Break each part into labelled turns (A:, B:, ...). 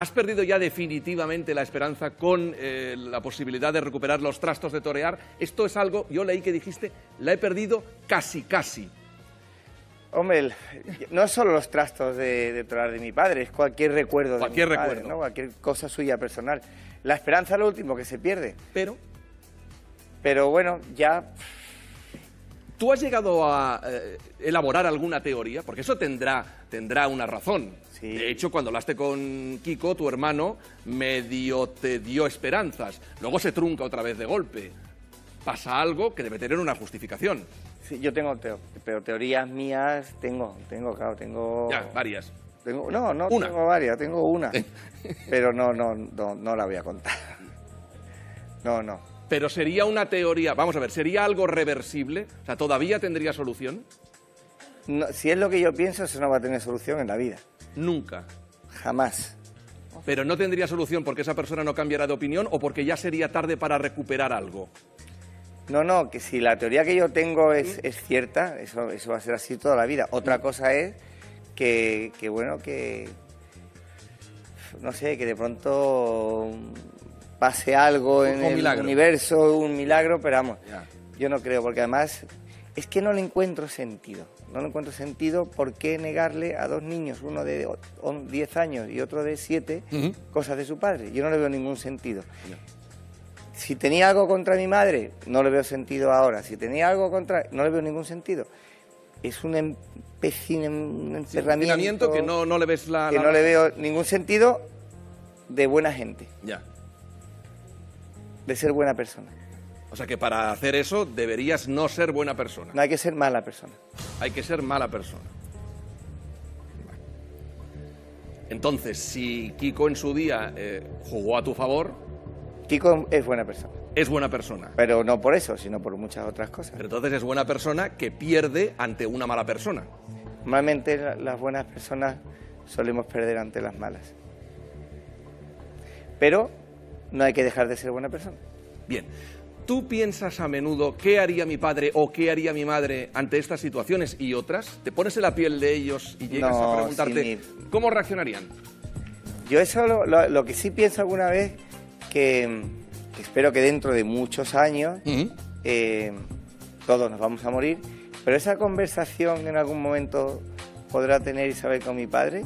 A: ¿Has perdido ya definitivamente la esperanza con eh, la posibilidad de recuperar los trastos de torear? Esto es algo, yo leí que dijiste, la he perdido casi, casi.
B: Hombre, no es solo los trastos de, de torear de mi padre, es cualquier recuerdo de
A: Cualquier
B: mi padre,
A: recuerdo.
B: ¿no? cualquier cosa suya personal. La esperanza es lo último que se pierde,
A: Pero,
B: pero bueno, ya
A: ¿tú has llegado a eh, elaborar alguna teoría? Porque eso tendrá, tendrá una razón.
B: Sí.
A: De hecho, cuando hablaste con Kiko, tu hermano, medio te dio esperanzas. Luego se trunca otra vez de golpe. Pasa algo que debe tener una justificación.
B: sí, yo tengo teo- pero teorías mías tengo, tengo, claro, tengo.
A: Ya, varias.
B: tengo no, no
A: Una.
B: tengo varias, tengo una, pero no, no, no, no la voy a contar. No, no.
A: Pero sería una teoría, vamos a ver, ¿sería algo reversible? O sea, ¿todavía tendría solución?
B: No, Si es lo que yo pienso, eso no va a tener solución en la vida,
A: Nunca.
B: jamás.
A: Pero no tendría solución porque esa persona no cambiará de opinión o porque ya sería tarde para recuperar algo.
B: No, no, que si la teoría que yo tengo es, es cierta, eso, eso va a ser así toda la vida. Otra cosa es que, que, bueno, que, no sé, que de pronto pase algo en
A: Un
B: el
A: milagro.
B: universo, un milagro, pero vamos, yo no creo, porque además es que no le encuentro sentido. No le encuentro sentido por qué negarle a dos niños, uno de o- on- 10 años y otro de 7,
A: Ujú.
B: cosas de su padre. Yo no le veo ningún sentido. Si tenía algo contra mi madre, no le veo sentido ahora. Si tenía algo contra, no le veo ningún sentido. Es un empecin, un encerramiento
A: Funcionamiento que no, no le ves la...
B: que
A: la-
B: no le veo ningún sentido de buena gente,
A: Ya.
B: De ser buena persona.
A: O sea que para hacer eso deberías no ser buena persona.
B: No hay que ser mala persona.
A: Hay que ser mala persona. Entonces, si Kiko en su día eh, jugó a tu favor,
B: Kiko es buena persona,
A: es buena persona.
B: pero no por eso, sino por muchas otras cosas.
A: Pero entonces es buena persona que pierde ante una mala persona.
B: Normalmente la- las buenas personas solemos perder ante las malas. Pero no hay que dejar de ser buena persona.
A: Bien, ¿tú piensas a menudo qué haría mi padre o qué haría mi madre ante estas situaciones y otras? ¿Te pones en la piel de ellos y llegas
B: No,
A: a preguntarte cómo reaccionarían?
B: Yo eso lo, lo- lo que sí pienso alguna vez, que, que espero que dentro de muchos años eh, todos nos vamos a morir, pero esa conversación en algún momento podrá tener Isabel con mi padre,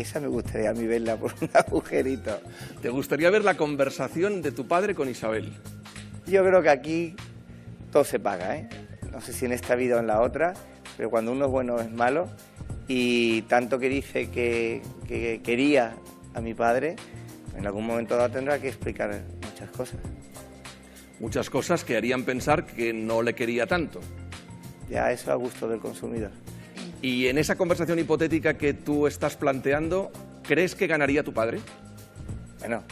B: esa me gustaría a mí verla por un agujerito.
A: ¿Te gustaría ver la conversación de tu padre con Isabel?
B: Yo creo que aquí todo se paga, ¿eh? No sé si en esta vida o en la otra, pero cuando uno es bueno es malo y tanto que dice que, que quería a mi padre, en algún momento dado tendrá que explicar muchas cosas.
A: Muchas cosas que harían pensar que no le quería tanto.
B: Ya eso a gusto del consumidor.
A: Y en esa conversación hipotética que tú estás planteando, ¿crees que ganaría tu padre?
B: Bueno,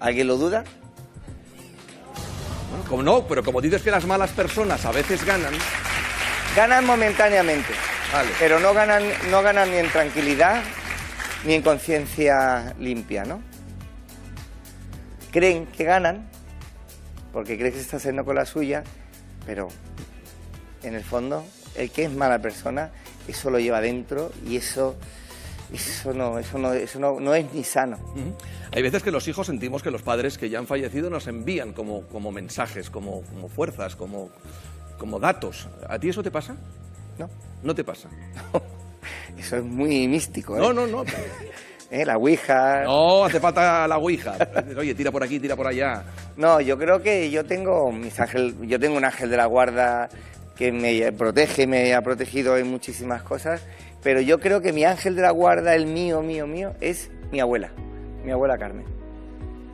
B: ¿alguien lo duda?
A: Bueno, como no, pero como dices que las malas personas a veces ganan,
B: Ganan momentáneamente,
A: Vale.
B: pero no ganan, no ganan ni en tranquilidad ni en conciencia limpia, ¿no? Creen que ganan porque creen que se está haciendo con la suya, pero en el fondo el que es mala persona eso lo lleva dentro y eso eso no eso no eso no, no es ni sano.
A: Hay veces que los hijos sentimos que los padres que ya han fallecido nos envían como, como mensajes, como, como fuerzas, como, como datos. ¿A ti eso te pasa?
B: ¿no?
A: No te pasa.
B: Eso es muy místico, ¿eh?
A: No, no, no.
B: ¿Eh? La Ouija.
A: No, hace falta la ouija. Oye, tira por aquí, tira por allá.
B: No, yo creo que yo tengo mis ángel, yo tengo un ángel de la guarda que me protege, me ha protegido en muchísimas cosas, pero yo creo que mi ángel de la guarda, el mío, mío, mío, es mi abuela, mi abuela Carmen.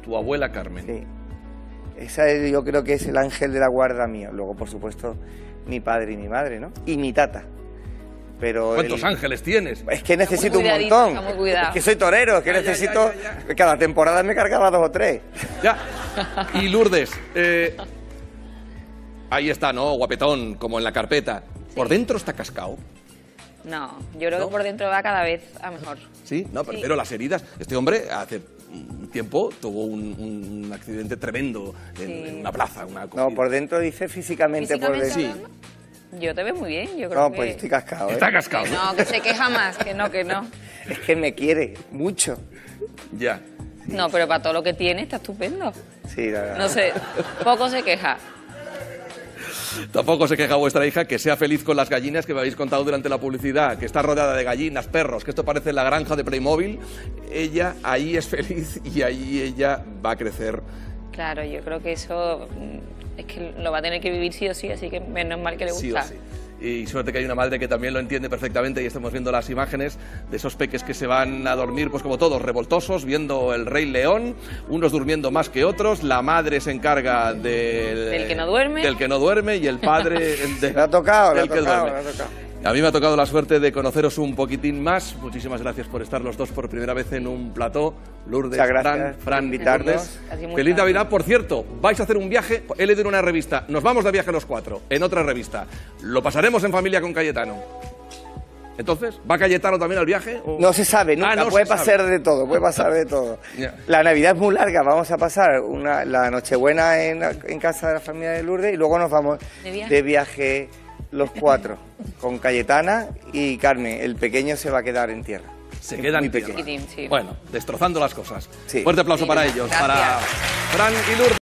A: Tu abuela Carmen.
B: Sí. Esa es- yo creo que es el ángel de la guarda mío. Luego, por supuesto, mi padre y mi madre, ¿no? Y mi tata. Pero
A: ¿Cuántos
B: el-
A: ángeles tienes?
B: Es que necesito un montón. Es que soy torero, es que
A: Ya, ya, ya,
B: necesito.
A: ya,
B: Cada temporada me cargaba dos o tres.
A: Ya. Y Lourdes, eh, ahí está, ¿no? Guapetón, como en la carpeta. ¿Por dentro está cascado?
C: No, yo creo
A: ¿No?
C: que por dentro va cada vez a mejor.
A: Sí, no, pero,
C: Sí.
A: pero las heridas. Este hombre hace un tiempo tuvo un, un accidente tremendo en,
C: Sí.
A: en una plaza. Una
B: No, por dentro dice físicamente, por
C: Físicamente
B: dentro.
C: hablando, Yo te veo muy bien, yo creo
B: No,
C: que...
B: pues estoy cascado. ¿eh?
A: Está cascado. ¿no?
C: No, que se queja más, que no, que no.
B: Es que me quiere mucho.
A: Ya.
C: No, pero para todo lo que tiene está estupendo.
B: Sí, la verdad.
C: No sé, poco se queja.
A: Tampoco se queja vuestra hija que sea feliz con las gallinas que me habéis contado durante la publicidad, que está rodeada de gallinas, perros, que esto parece la granja de Playmobil. Ella ahí es feliz y ahí ella va a crecer.
C: Claro, yo creo que eso mm, es que lo va a tener que vivir sí o sí, así que menos mal que le
A: Sí
C: gusta.
A: o sí. Y suerte que hay una madre que también lo entiende perfectamente y estamos viendo las imágenes de esos peques que se van a dormir, pues como todos, revoltosos, viendo el Rey León, unos durmiendo más que otros, la madre se encarga del...
C: Del que no duerme.
A: Del que no duerme y el padre... de-
B: Le ha tocado, ha
A: del que
B: tocado,
A: duerme.
B: le ha tocado.
A: A mí me ha tocado la suerte de conoceros un poquitín más. Muchísimas gracias por estar los dos por primera vez en un plató. Lourdes, Fran, Fran. Lourdes. Feliz. Navidad. Por cierto, vais a hacer un viaje. He leído en una revista. Nos vamos de viaje los cuatro, en otra revista. Lo pasaremos en familia con Cayetano. Entonces, ¿va Cayetano también al viaje? o-
B: No se sabe, nunca.
A: Ah, no
B: puede
A: se sabe.
B: pasar de todo, puede pasar de todo.
A: Ya.
B: La Navidad es muy larga, vamos a pasar una, la Nochebuena en, en casa de la familia de Lourdes y luego nos vamos
C: ¿De viaje?
B: de viaje los cuatro, con Cayetana y Carmen. El pequeño se va a quedar en tierra.
A: Se quedan en tierra.
B: pequeño.
A: Bueno, destrozando las cosas.
B: Sí.
A: Fuerte aplauso para ellos,
C: gracias.
A: para Fran y Lourdes.